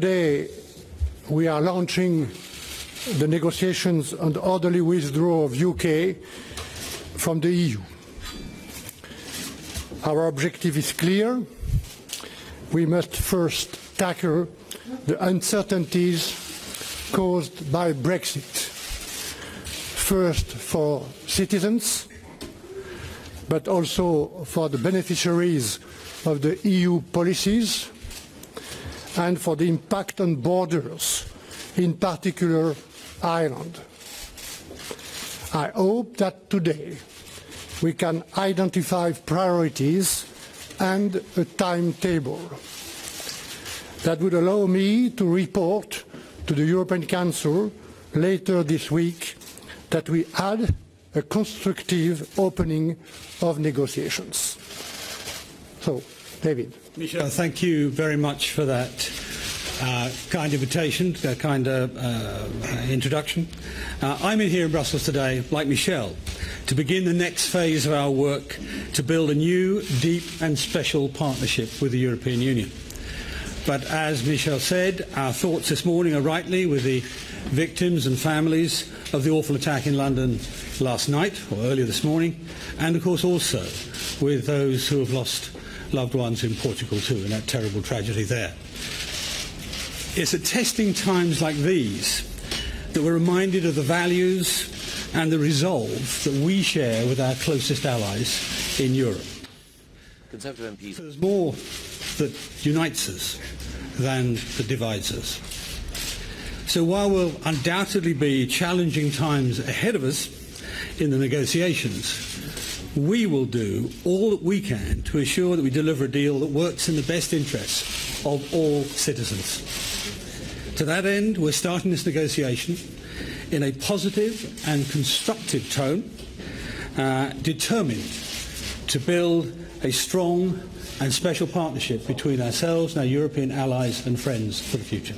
today we are launching the negotiations on the orderly withdrawal of UK from the EU. Our objective is clear. We must first tackle the uncertainties caused by Brexit. First for citizens, but also for the beneficiaries of the EU policies and for the impact on borders, in particular Ireland. I hope that today we can identify priorities and a timetable that would allow me to report to the European Council later this week that we had a constructive opening of negotiations. So, David. Michel, thank you very much for that uh, kind invitation, uh, kind uh, introduction. Uh, I'm in here in Brussels today, like Michel, to begin the next phase of our work to build a new, deep and special partnership with the European Union. But as Michel said, our thoughts this morning are rightly with the victims and families of the awful attack in London last night or earlier this morning, and of course also with those who have lost loved ones in Portugal too, in that terrible tragedy there. It's at testing times like these that we're reminded of the values and the resolve that we share with our closest allies in Europe. Conservative MPs. There's more that unites us than that divides us. So while we'll undoubtedly be challenging times ahead of us in the negotiations, we will do all that we can to ensure that we deliver a deal that works in the best interests of all citizens. To that end, we're starting this negotiation in a positive and constructive tone, uh, determined to build a strong and special partnership between ourselves and our European allies and friends for the future.